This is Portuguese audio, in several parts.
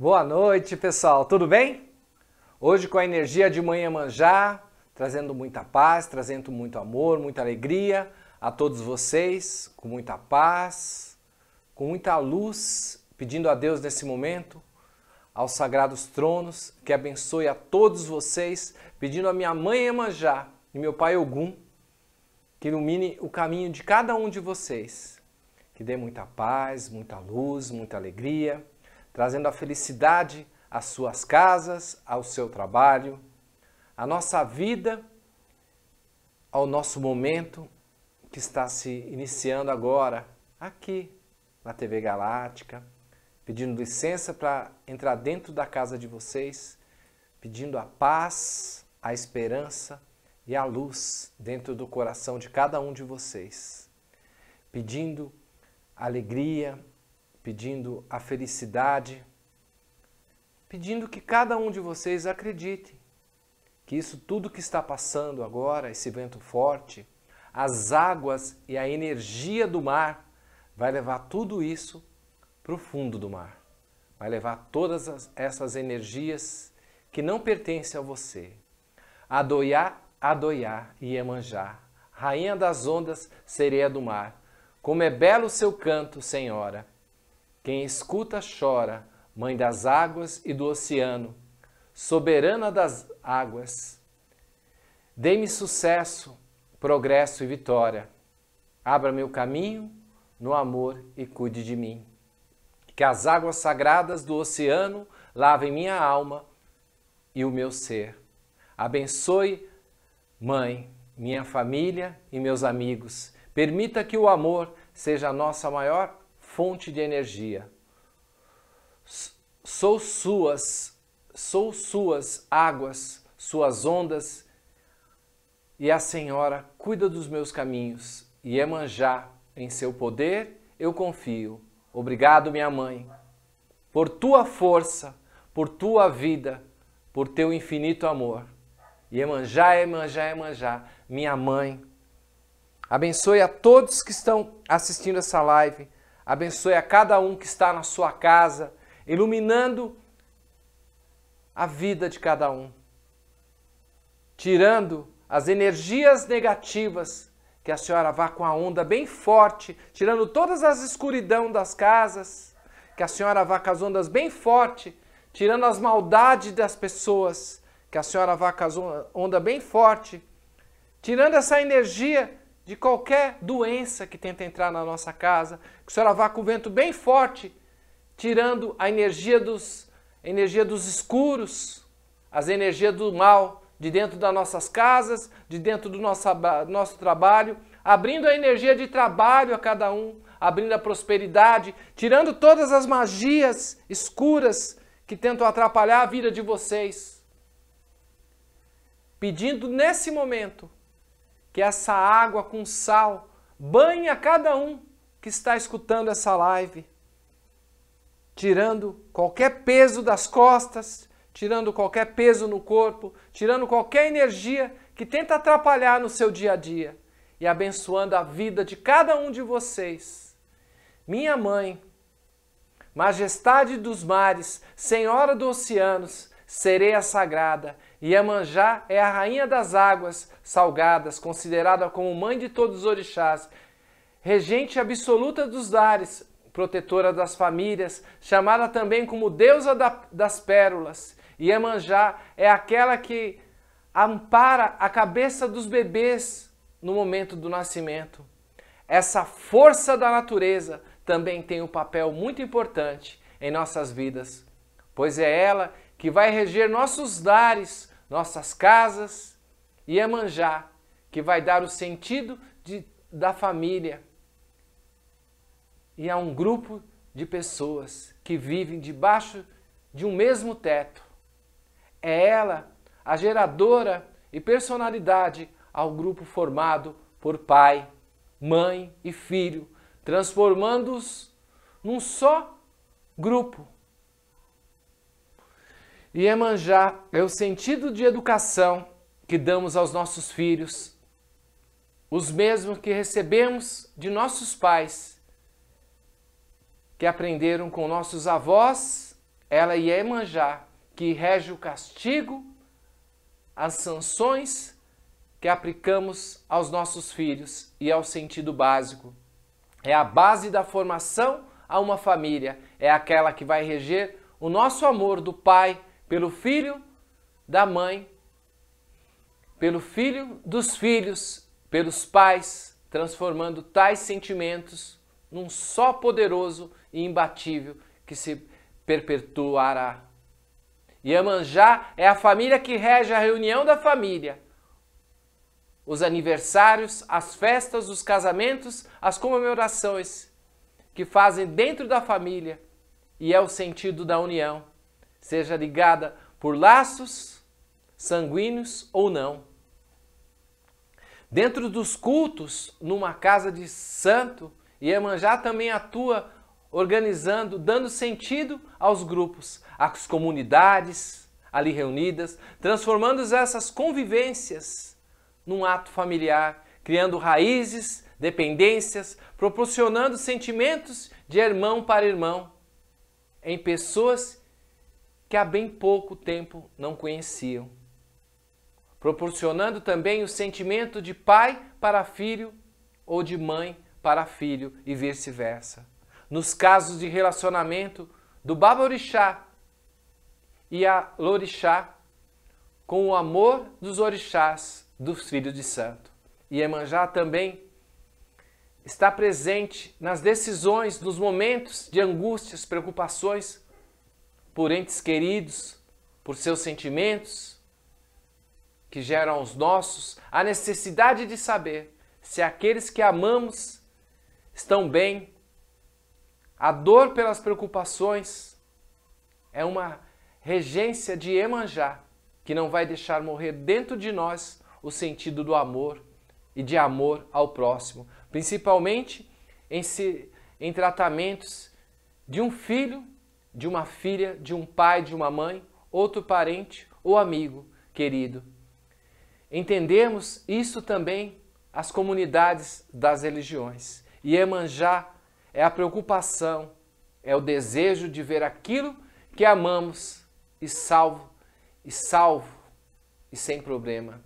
Boa noite, pessoal. Tudo bem? Hoje com a energia de manhã manjar, trazendo muita paz, trazendo muito amor, muita alegria a todos vocês, com muita paz, com muita luz, pedindo a Deus nesse momento, aos sagrados tronos, que abençoe a todos vocês, pedindo a minha mãe Emanjá e meu pai Ogum, que ilumine o caminho de cada um de vocês, que dê muita paz, muita luz, muita alegria trazendo a felicidade às suas casas, ao seu trabalho, à nossa vida, ao nosso momento que está se iniciando agora aqui na TV Galáctica, pedindo licença para entrar dentro da casa de vocês, pedindo a paz, a esperança e a luz dentro do coração de cada um de vocês, pedindo alegria, pedindo a felicidade, pedindo que cada um de vocês acredite que isso tudo que está passando agora, esse vento forte, as águas e a energia do mar, vai levar tudo isso para o fundo do mar. Vai levar todas as, essas energias que não pertencem a você. Adoiá, Adoiá e Iemanjá, rainha das ondas, sereia do mar. Como é belo o seu canto, Senhora. Quem escuta chora, mãe das águas e do oceano, soberana das águas. Dê-me sucesso, progresso e vitória. Abra meu caminho no amor e cuide de mim. Que as águas sagradas do oceano lavem minha alma e o meu ser. Abençoe, mãe, minha família e meus amigos. Permita que o amor seja a nossa maior fonte de energia. Sou suas, sou suas águas, suas ondas, e a Senhora cuida dos meus caminhos, e Emanjá, em seu poder eu confio. Obrigado, minha mãe, por tua força, por tua vida, por teu infinito amor. Iemanjá, Iemanjá, Iemanjá, minha mãe. Abençoe a todos que estão assistindo essa live Abençoe a cada um que está na sua casa, iluminando a vida de cada um, tirando as energias negativas, que a senhora vá com a onda bem forte, tirando todas as escuridão das casas, que a senhora vá com as ondas bem forte, tirando as maldades das pessoas, que a senhora vá com as onda bem forte, tirando essa energia de qualquer doença que tenta entrar na nossa casa, que a senhora vá com o vento bem forte, tirando a energia dos, a energia dos escuros, as energias do mal de dentro das nossas casas, de dentro do nosso, nosso trabalho, abrindo a energia de trabalho a cada um, abrindo a prosperidade, tirando todas as magias escuras que tentam atrapalhar a vida de vocês. Pedindo nesse momento que essa água com sal banhe a cada um que está escutando essa live, tirando qualquer peso das costas, tirando qualquer peso no corpo, tirando qualquer energia que tenta atrapalhar no seu dia a dia e abençoando a vida de cada um de vocês. Minha mãe, Majestade dos mares, Senhora dos oceanos, sereia sagrada, Iemanjá é a rainha das águas salgadas, considerada como mãe de todos os orixás, regente absoluta dos lares, protetora das famílias, chamada também como deusa da, das pérolas. Iemanjá é aquela que ampara a cabeça dos bebês no momento do nascimento. Essa força da natureza também tem um papel muito importante em nossas vidas, pois é ela que vai reger nossos lares, nossas casas, e Iemanjá, que vai dar o sentido de, da família. E há um grupo de pessoas que vivem debaixo de um mesmo teto. É ela a geradora e personalidade ao grupo formado por pai, mãe e filho, transformando-os num só grupo Iemanjá é o sentido de educação que damos aos nossos filhos, os mesmos que recebemos de nossos pais, que aprenderam com nossos avós ela e Iemanjá, que rege o castigo, as sanções que aplicamos aos nossos filhos e ao sentido básico. É a base da formação a uma família, é aquela que vai reger o nosso amor do pai pelo filho, da mãe, pelo filho dos filhos, pelos pais, transformando tais sentimentos num só poderoso e imbatível que se perpetuará. Iemanjá é a família que rege a reunião da família, os aniversários, as festas, os casamentos, as comemorações que fazem dentro da família e é o sentido da união, seja ligada por laços sanguíneos ou não. Dentro dos cultos, numa casa de santo, Iemanjá também atua organizando, dando sentido aos grupos, às comunidades ali reunidas, transformando essas convivências num ato familiar, criando raízes, dependências, proporcionando sentimentos de irmão para irmão em pessoas que há bem pouco tempo não conheciam, proporcionando também o sentimento de pai para filho ou de mãe para filho e vice-versa. Nos casos de relacionamento do Baborixá e a Lorixá, com o amor dos orixás dos filhos de santo. E Emanjá também está presente nas decisões, nos momentos de angústias, preocupações por entes queridos, por seus sentimentos que geram os nossos, a necessidade de saber se aqueles que amamos estão bem. A dor pelas preocupações é uma regência de Emanjá que não vai deixar morrer dentro de nós o sentido do amor e de amor ao próximo, principalmente em, se, em tratamentos de um filho, de uma filha, de um pai, de uma mãe, outro parente ou amigo querido. Entendemos isso também as comunidades das religiões. Iemanjá é a preocupação, é o desejo de ver aquilo que amamos e salvo, e salvo e sem problema.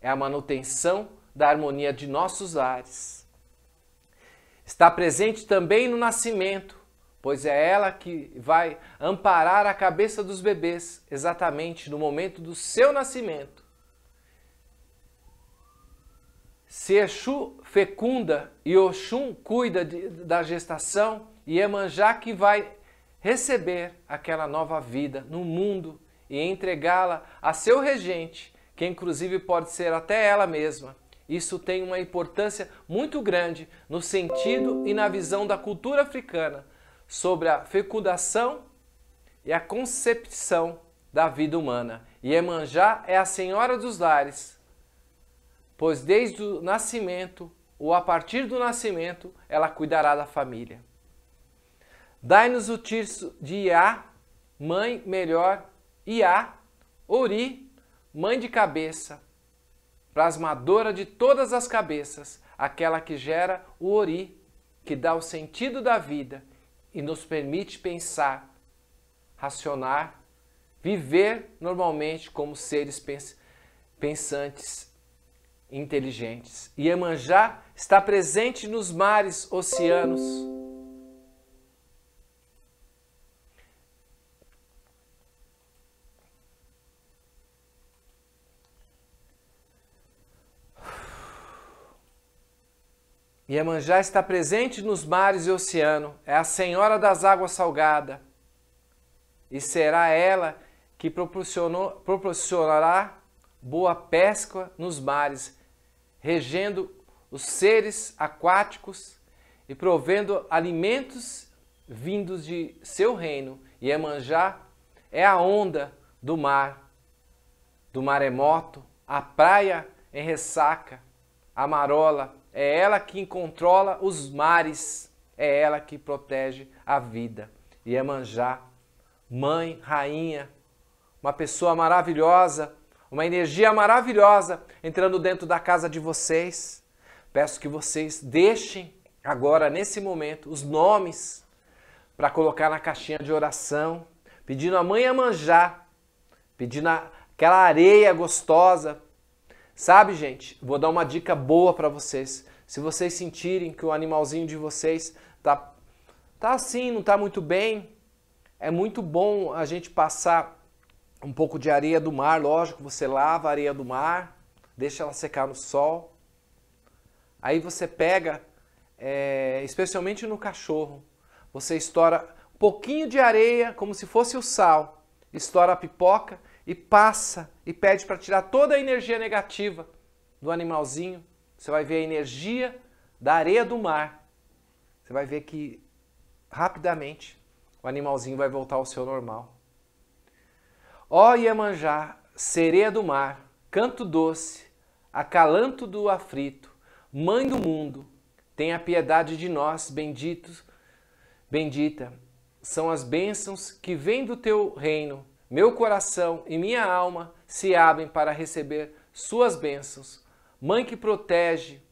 É a manutenção da harmonia de nossos lares. Está presente também no nascimento, pois é ela que vai amparar a cabeça dos bebês exatamente no momento do seu nascimento. Se Exu fecunda e Oxum cuida de, da gestação, e Emanjá que vai receber aquela nova vida no mundo e entregá-la a seu regente, que inclusive pode ser até ela mesma. Isso tem uma importância muito grande no sentido e na visão da cultura africana sobre a fecundação e a concepção da vida humana. Iemanjá é a senhora dos lares, pois desde o nascimento ou a partir do nascimento ela cuidará da família. Dai-nos o tirso de Iá, mãe melhor, Iá, Ori, mãe de cabeça, plasmadora de todas as cabeças, aquela que gera o Ori, que dá o sentido da vida e nos permite pensar, racionar, viver normalmente como seres pens pensantes, inteligentes. Iemanjá está presente nos mares, oceanos, Iemanjá está presente nos mares e oceano, é a senhora das águas salgadas. E será ela que proporcionará boa pesca nos mares, regendo os seres aquáticos e provendo alimentos vindos de seu reino. Iemanjá é a onda do mar, do maremoto, a praia em ressaca, a marola, é ela quem controla os mares, é ela que protege a vida. Iemanjá, mãe, rainha, uma pessoa maravilhosa, uma energia maravilhosa entrando dentro da casa de vocês. Peço que vocês deixem agora, nesse momento, os nomes para colocar na caixinha de oração. pedindo a mãe manjar, pedindo aquela areia gostosa. Sabe, gente? Vou dar uma dica boa para vocês. Se vocês sentirem que o animalzinho de vocês tá tá assim, não tá muito bem, é muito bom a gente passar um pouco de areia do mar, lógico, você lava a areia do mar, deixa ela secar no sol. Aí você pega, é, especialmente no cachorro, você estoura um pouquinho de areia, como se fosse o sal, estoura a pipoca e passa e pede para tirar toda a energia negativa do animalzinho. Você vai ver a energia da areia do mar. Você vai ver que rapidamente o animalzinho vai voltar ao seu normal. Ó Iemanjá, sereia do mar, canto doce, acalanto do aflito, mãe do mundo, tenha piedade de nós, benditos, bendita. São as bênçãos que vêm do teu reino. Meu coração e minha alma se abrem para receber suas bênçãos. Mãe que protege,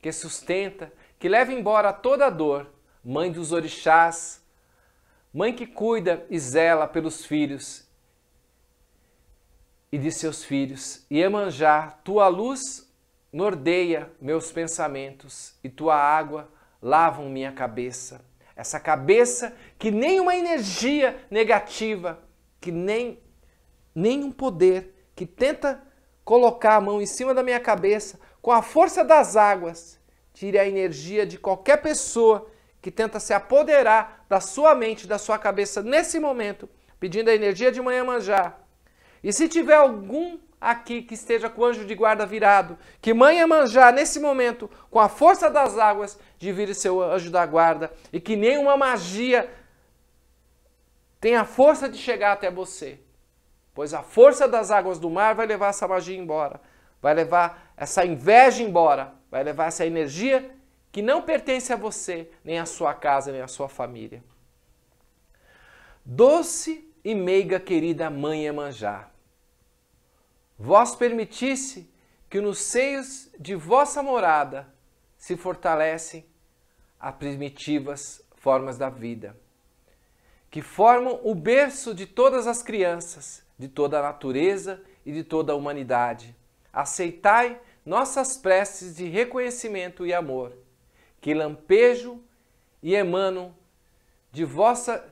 que sustenta, que leva embora toda dor. Mãe dos orixás, mãe que cuida e zela pelos filhos e de seus filhos. E Emanjá, tua luz nordeia meus pensamentos e tua água lavam minha cabeça. Essa cabeça que nem uma energia negativa, que nem nenhum poder que tenta colocar a mão em cima da minha cabeça com a força das águas, tire a energia de qualquer pessoa que tenta se apoderar da sua mente, da sua cabeça nesse momento, pedindo a energia de manhã manjar e se tiver algum aqui que esteja com o anjo de guarda virado, que manha manjar nesse momento com a força das águas, de vir seu anjo da guarda e que nenhuma magia tenha a força de chegar até você. Pois a força das águas do mar vai levar essa magia embora, vai levar essa inveja embora, vai levar essa energia que não pertence a você, nem à sua casa, nem à sua família. Doce e meiga querida mãe Emanjá, vós permitisse que nos seios de vossa morada se fortalecem as primitivas formas da vida, que formam o berço de todas as crianças, de toda a natureza e de toda a humanidade. Aceitai nossas preces de reconhecimento e amor, que lampejo e emanam de vossa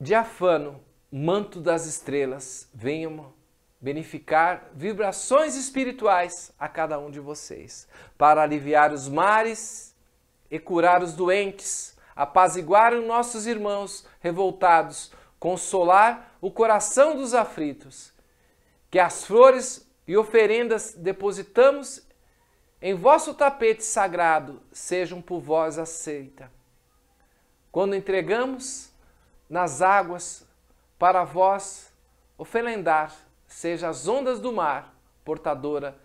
diafano manto das estrelas venham beneficiar vibrações espirituais a cada um de vocês, para aliviar os mares e curar os doentes, apaziguar os nossos irmãos revoltados, consolar o coração dos aflitos. Que as flores e oferendas depositamos em vosso tapete sagrado sejam por vós aceita. Quando entregamos nas águas, para vós oferendar, seja as ondas do mar, portadora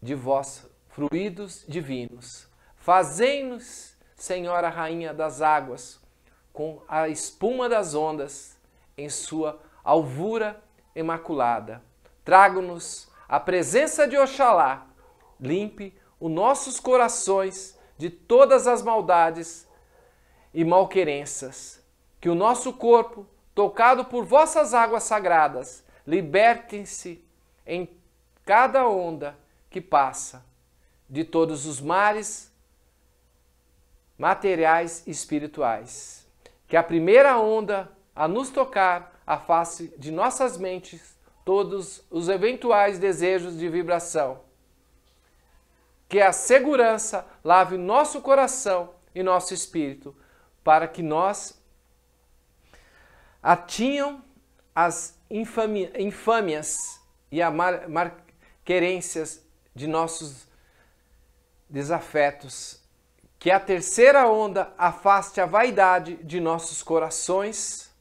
de vós fluidos divinos. Fazei-nos, Senhora Rainha das águas, com a espuma das ondas, em sua alvura imaculada. Traga-nos a presença de Oxalá, limpe os nossos corações de todas as maldades e malquerenças que o nosso corpo, tocado por vossas águas sagradas, libertem-se em cada onda que passa de todos os mares materiais e espirituais. Que a primeira onda a nos tocar afaste de nossas mentes todos os eventuais desejos de vibração. Que a segurança lave nosso coração e nosso espírito, para que nós atinham as infâmias e as querências de nossos desafetos. Que a terceira onda afaste a vaidade de nossos corações.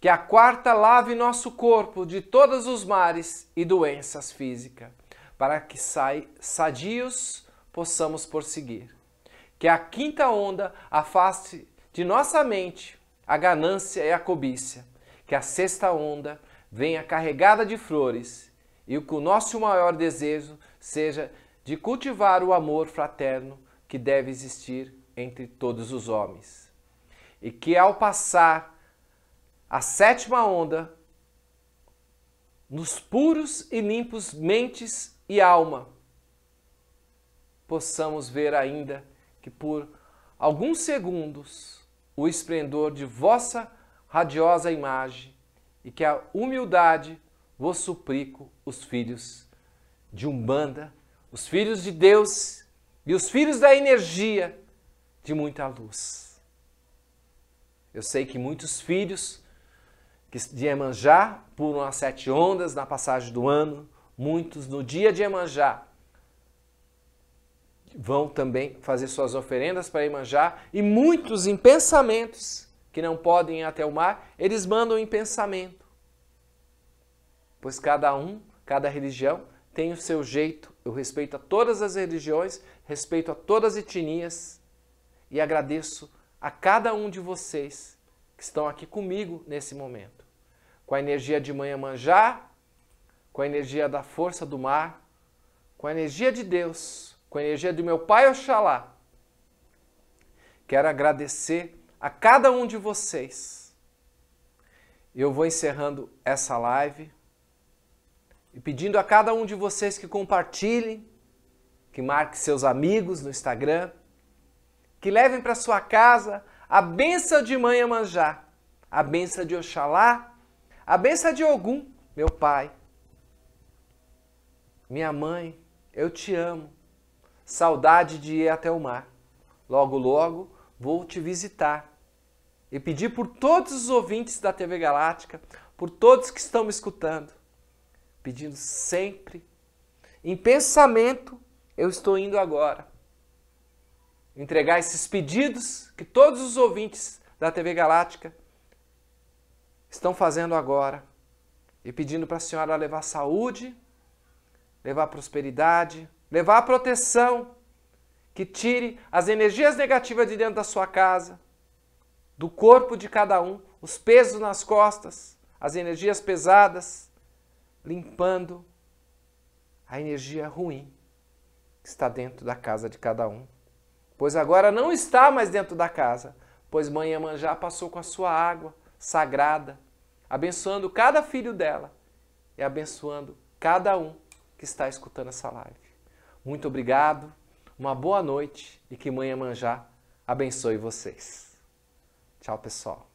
Que a quarta lave nosso corpo de todos os mares e doenças físicas, para que sadios possamos prosseguir. Que a quinta onda afaste de nossa mente a ganância e a cobiça. Que a sexta onda venha carregada de flores e que o nosso maior desejo seja de cultivar o amor fraterno que deve existir entre todos os homens. E que ao passar a sétima onda nos puros e limpos mentes e alma, possamos ver ainda que por alguns segundos o esplendor de vossa radiosa imagem e que a humildade vos suplico, os filhos de Umbanda, os filhos de Deus e os filhos da energia de muita luz. Eu sei que muitos filhos de Emanjá pulam as sete ondas na passagem do ano, muitos no dia de Emanjá vão também fazer suas oferendas para Emanjá e muitos em pensamentos que não podem ir até o mar, eles mandam em pensamento. Pois cada um, cada religião tem o seu jeito. Eu respeito a todas as religiões, respeito a todas as etnias e agradeço a cada um de vocês que estão aqui comigo nesse momento. Com a energia de manhã manjar, com a energia da força do mar, com a energia de Deus, com a energia do meu Pai Oxalá. Quero agradecer a cada um de vocês. Eu vou encerrando essa live e pedindo a cada um de vocês que compartilhem, que marque seus amigos no Instagram, que levem para sua casa a benção de Mãe Amanjá, a benção de Oxalá, a benção de Ogum, meu pai. Minha mãe, eu te amo. Saudade de ir até o mar. Logo, logo vou te visitar. E pedir por todos os ouvintes da TV Galáctica, por todos que estão me escutando, pedindo sempre, em pensamento, eu estou indo agora entregar esses pedidos que todos os ouvintes da TV Galáctica estão fazendo agora e pedindo para a senhora levar saúde, levar prosperidade, levar proteção, que tire as energias negativas de dentro da sua casa, do corpo de cada um, os pesos nas costas, as energias pesadas, limpando a energia ruim que está dentro da casa de cada um pois agora não está mais dentro da casa, pois mãe Iemanjá passou com a sua água sagrada, abençoando cada filho dela e abençoando cada um que está escutando essa live. Muito obrigado, uma boa noite e que mãe Iemanjá abençoe vocês. Tchau, pessoal.